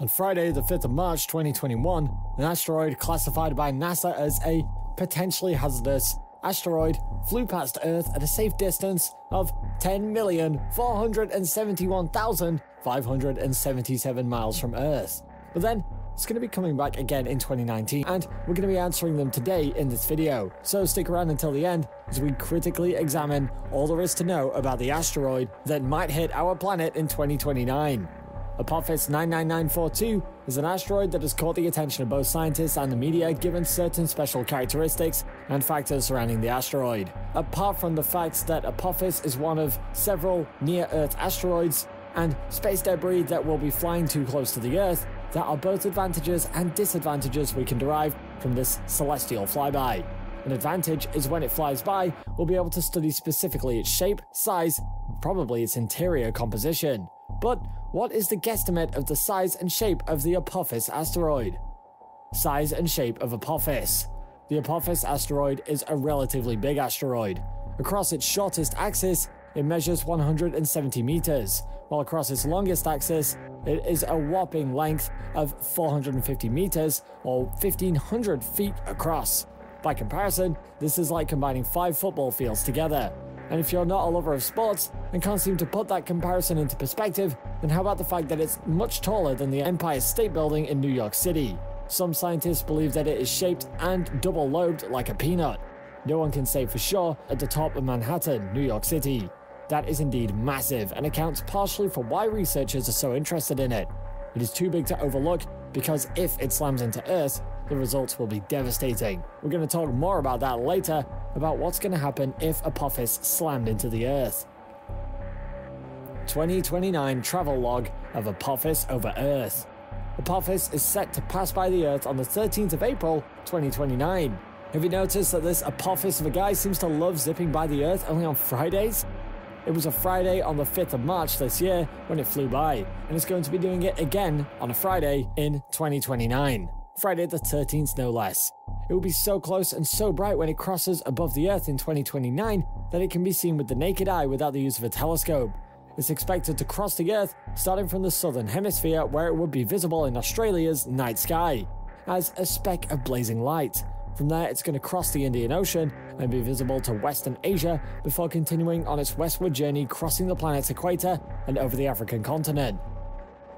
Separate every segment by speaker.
Speaker 1: On Friday, the 5th of March 2021, an asteroid classified by NASA as a potentially hazardous asteroid flew past Earth at a safe distance of 10,471,577 miles from Earth. But then, it's going to be coming back again in 2019, and we're going to be answering them today in this video. So stick around until the end as we critically examine all there is to know about the asteroid that might hit our planet in 2029. Apophis 99942 is an asteroid that has caught the attention of both scientists and the media given certain special characteristics and factors surrounding the asteroid. Apart from the fact that Apophis is one of several near Earth asteroids and space debris that will be flying too close to the Earth, there are both advantages and disadvantages we can derive from this celestial flyby. An advantage is when it flies by, we'll be able to study specifically its shape, size, probably its interior composition. But what is the guesstimate of the size and shape of the Apophis asteroid? Size and shape of Apophis. The Apophis asteroid is a relatively big asteroid. Across its shortest axis, it measures 170 meters, while across its longest axis, it is a whopping length of 450 meters or 1500 feet across. By comparison, this is like combining five football fields together. And if you're not a lover of sports and can't seem to put that comparison into perspective, then how about the fact that it's much taller than the Empire State Building in New York City? Some scientists believe that it is shaped and double lobed like a peanut. No one can say for sure at the top of Manhattan, New York City. That is indeed massive and accounts partially for why researchers are so interested in it. It is too big to overlook because if it slams into Earth, the results will be devastating. We're going to talk more about that later, about what's going to happen if Apophis slammed into the Earth. 2029 travel log of Apophis over Earth. Apophis is set to pass by the Earth on the 13th of April, 2029. Have you noticed that this Apophis of a guy seems to love zipping by the Earth only on Fridays? It was a Friday on the 5th of March this year when it flew by, and it's going to be doing it again on a Friday in 2029. Friday the 13th, no less. It will be so close and so bright when it crosses above the Earth in 2029 that it can be seen with the naked eye without the use of a telescope. It's expected to cross the Earth starting from the southern hemisphere where it would be visible in Australia's night sky as a speck of blazing light. From there, it's going to cross the Indian Ocean and be visible to Western Asia before continuing on its westward journey, crossing the planet's equator and over the African continent.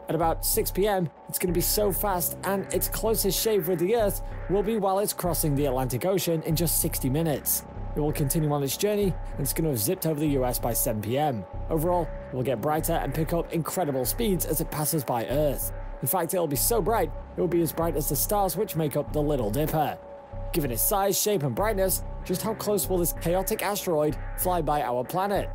Speaker 1: At about 6 pm, it's going to be so fast, and its closest shave with the Earth will be while it's crossing the Atlantic Ocean in just 60 minutes. It will continue on its journey, and it's going to have zipped over the US by 7 pm. Overall, it will get brighter and pick up incredible speeds as it passes by Earth. In fact, it'll be so bright, it will be as bright as the stars which make up the Little Dipper. Given its size, shape, and brightness, just how close will this chaotic asteroid fly by our planet?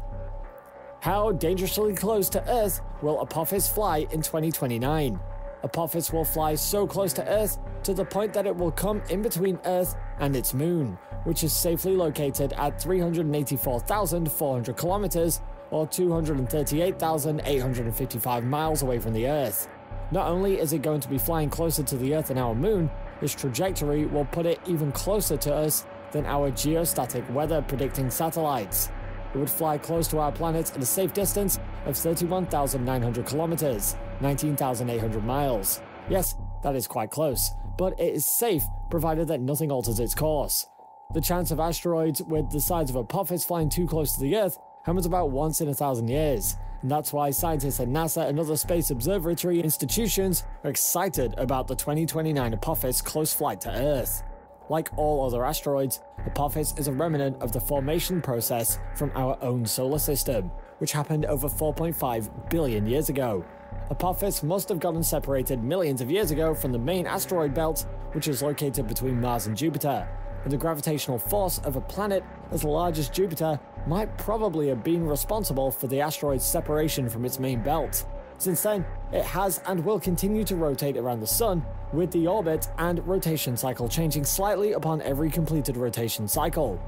Speaker 1: How dangerously close to Earth will Apophis fly in 2029? Apophis will fly so close to Earth to the point that it will come in between Earth and its moon, which is safely located at 384,400 kilometers or 238,855 miles away from the Earth. Not only is it going to be flying closer to the Earth than our moon, this trajectory will put it even closer to us than our geostatic weather predicting satellites. It would fly close to our planet at a safe distance of 31,900 kilometers, 19,800 miles. Yes, that is quite close, but it is safe provided that nothing alters its course. The chance of asteroids with the size of Apophis flying too close to the Earth happens about once in a thousand years, and that's why scientists at NASA and other space observatory institutions are excited about the 2029 Apophis close flight to Earth. Like all other asteroids, Apophis is a remnant of the formation process from our own solar system, which happened over 4.5 billion years ago. Apophis must have gotten separated millions of years ago from the main asteroid belt, which is located between Mars and Jupiter, and the gravitational force of a planet as large as Jupiter might probably have been responsible for the asteroid's separation from its main belt. Since then, it has and will continue to rotate around the Sun, with the orbit and rotation cycle changing slightly upon every completed rotation cycle.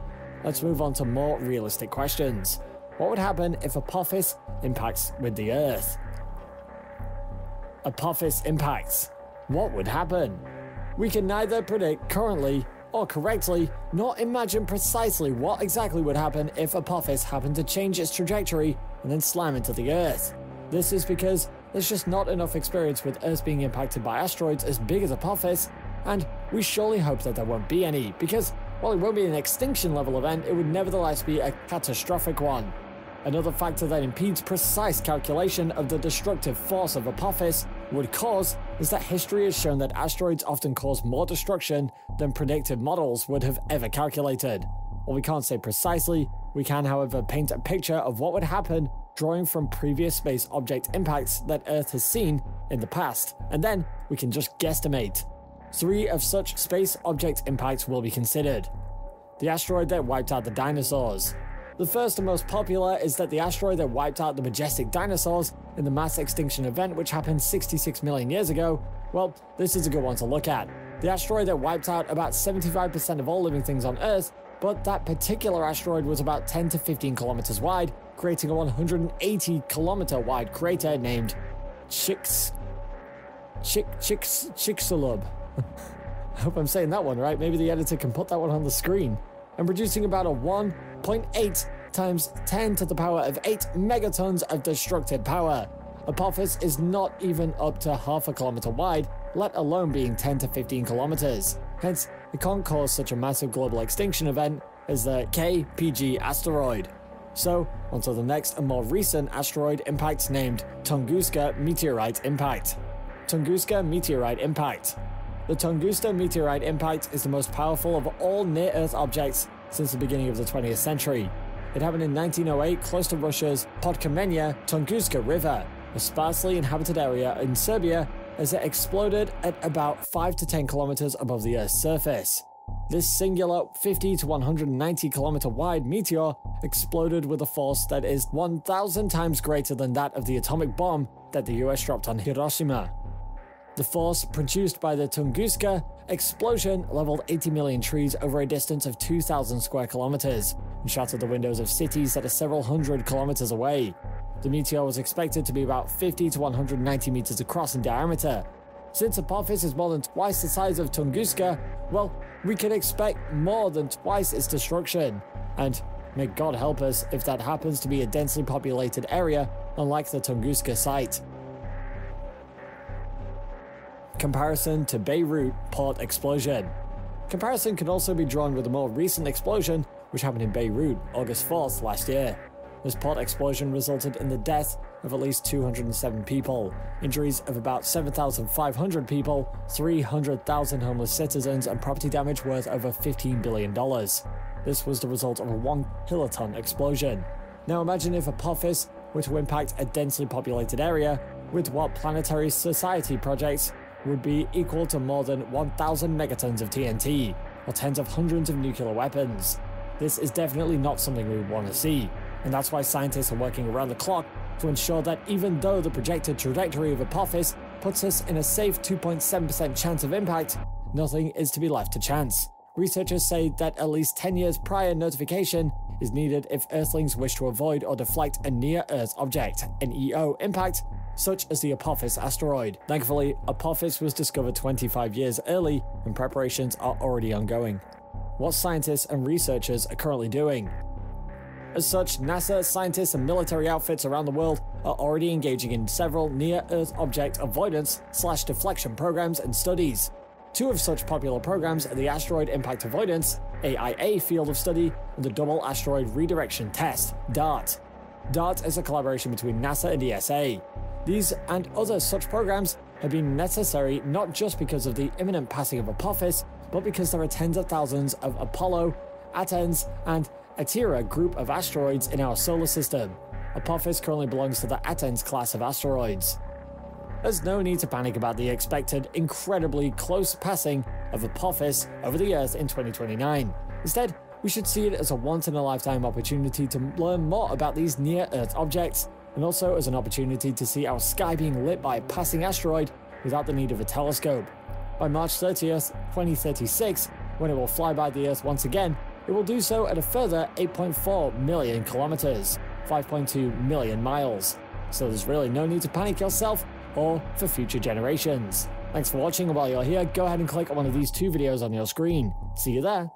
Speaker 1: Let's move on to more realistic questions. What would happen if Apophis impacts with the Earth? Apophis impacts. What would happen? We can neither predict currently or correctly, nor imagine precisely what exactly would happen if Apophis happened to change its trajectory and then slam into the Earth. This is because there's just not enough experience with Earth being impacted by asteroids as big as Apophis, and we surely hope that there won't be any, because while it won't be an extinction level event, it would nevertheless be a catastrophic one. Another factor that impedes precise calculation of the destructive force of Apophis would cause is that history has shown that asteroids often cause more destruction than predictive models would have ever calculated. While we can't say precisely, we can, however, paint a picture of what would happen drawing from previous space object impacts that Earth has seen in the past, and then we can just guesstimate. Three of such space object impacts will be considered. The asteroid that wiped out the dinosaurs. The first and most popular is that the asteroid that wiped out the majestic dinosaurs in the mass extinction event, which happened 66 million years ago, well, this is a good one to look at. The asteroid that wiped out about 75% of all living things on Earth, but that particular asteroid was about 10 to 15 kilometers wide, creating a 180 kilometer wide crater named Chicks. Chick Chicks Chicxulub. I hope I'm saying that one right. Maybe the editor can put that one on the screen. And producing about a 1.8 times 10 to the power of 8 megatons of destructive power. Apophis is not even up to half a kilometer wide, let alone being 10 to 15 kilometers. Hence, it can't cause such a massive global extinction event as the KPG asteroid. So, onto the next and more recent asteroid impact named Tunguska Meteorite Impact. Tunguska Meteorite Impact. The Tunguska meteorite impact is the most powerful of all near Earth objects since the beginning of the 20th century. It happened in 1908 close to Russia's Podkamennaya Tunguska River, a sparsely inhabited area in Siberia, as it exploded at about 5 to 10 kilometers above the Earth's surface. This singular 50 to 190 kilometer wide meteor exploded with a force that is 1,000 times greater than that of the atomic bomb that the US dropped on Hiroshima. The force produced by the Tunguska explosion leveled 80 million trees over a distance of 2,000 square kilometers and shattered the windows of cities that are several hundred kilometers away. The meteor was expected to be about 50 to 190 meters across in diameter. Since Apophis is more than twice the size of Tunguska, well, we can expect more than twice its destruction. And may God help us if that happens to be a densely populated area, unlike the Tunguska site. Comparison to Beirut port explosion. Comparison can also be drawn with a more recent explosion, which happened in Beirut August 4th last year. This port explosion resulted in the death of at least 207 people, injuries of about 7,500 people, 300,000 homeless citizens, and property damage worth over $15 billion. This was the result of a one kiloton explosion. Now imagine if Apophis were to impact a densely populated area with what Planetary Society projects would be equal to more than 1,000 megatons of TNT, or tens of hundreds of nuclear weapons. This is definitely not something we want to see, and that's why scientists are working around the clock to ensure that even though the projected trajectory of Apophis puts us in a safe 2.7% chance of impact, nothing is to be left to chance. Researchers say that at least 10 years prior notification is needed if Earthlings wish to avoid or deflect a near Earth object, NEO impact, such as the Apophis asteroid. Thankfully, Apophis was discovered 25 years early and preparations are already ongoing. What scientists and researchers are currently doing? As such, NASA, scientists, and military outfits around the world are already engaging in several near-Earth object avoidance slash deflection programs and studies. Two of such popular programs are the Asteroid Impact Avoidance AIA field of study and the Double Asteroid Redirection Test DART. DART is a collaboration between NASA and ESA. These and other such programs have been necessary not just because of the imminent passing of Apophis, but because there are tens of thousands of Apollo, Atens, and Atira group of asteroids in our solar system. Apophis currently belongs to the Atens class of asteroids. There's no need to panic about the expected incredibly close passing of Apophis over the Earth in 2029. Instead, we should see it as a once in a lifetime opportunity to learn more about these near Earth objects and also as an opportunity to see our sky being lit by a passing asteroid without the need of a telescope. By March 30th, 2036, when it will fly by the Earth once again, it will do so at a further 8.4 million kilometers, 5.2 million miles. So there's really no need to panic yourself or for future generations. Thanks for watching, and while you're here, go ahead and click on one of these two videos on your screen. See you there.